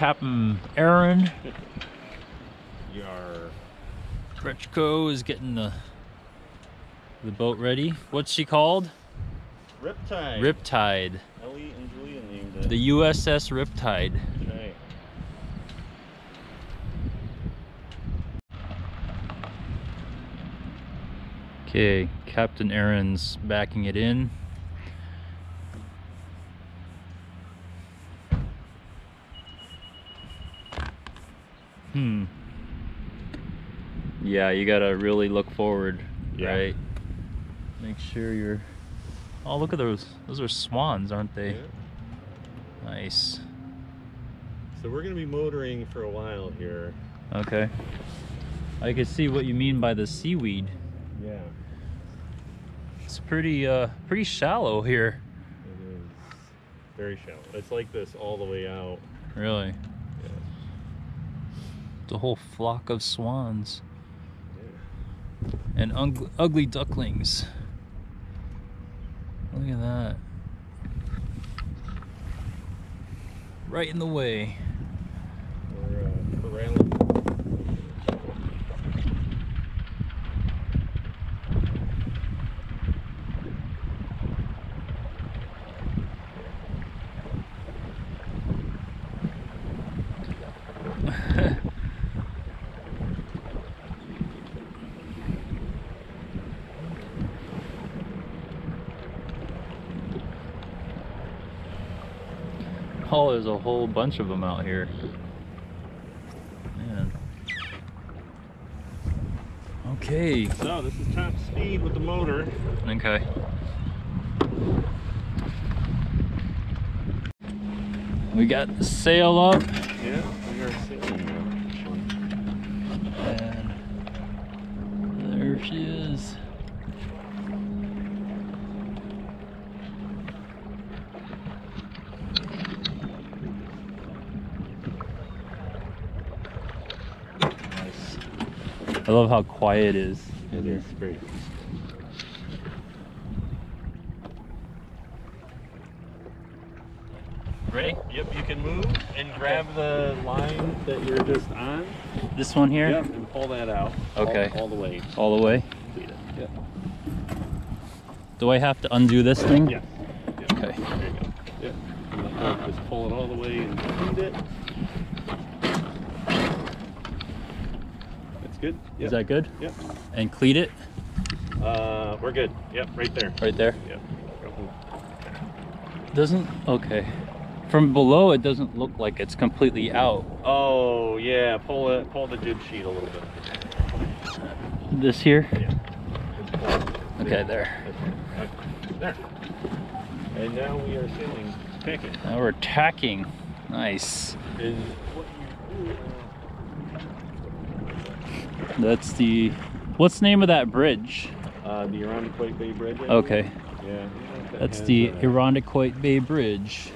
Captain Aaron. Yar. Rechko is getting the the boat ready. What's she called? Riptide. Riptide. Ellie and Julia named it. The USS Riptide. That's. Okay, Captain Aaron's backing it in. Hmm. Yeah, you gotta really look forward, Yeah. right? Make sure you're. Oh, look at those. Those are swans, aren't they? Yeah. Nice. So we're gonna be motoring for a while here. Okay. I can see what you mean by the seaweed. Yeah. It's pretty, uh, pretty shallow here. It is very shallow. It's like this all the way out. Really. The whole flock of swans and ugly ducklings. Look at that. Right in the way. We're uh, corralling. There's a whole bunch of them out here. Man. Okay. So this is top speed with the motor. Okay. We got the sail up Yeah, we are sailing now. and there she is. Nice. I love how quiet it is. It is great. Ready? Yep, you can move and grab the line that you're just on. This one here? Yep, and pull that out. Okay. All, the way. All the way? Complete it. Yep. Do I have to undo this thing? Yeah. Yep. Okay. There you go. Yep. And then I'll just pull it all the way and feed it. Good. Yep. Is that good? Yep. And cleat it Uh, we're good. Yep, right there. right there? Yep. Doesn't, okay. From below, it doesn't look like it's completely out. Oh yeah, pull it, pull the jib sheet a little bit. This here? Yeah. Okay, there. There. And now we are sailing picking. Now we're tacking. Nice. And what you do, That's the, what's the name of that bridge? uh, the Irondequoit Bay Bridge. I Okay. Yeah. That's the uh, Irondequoit Bay Bridge.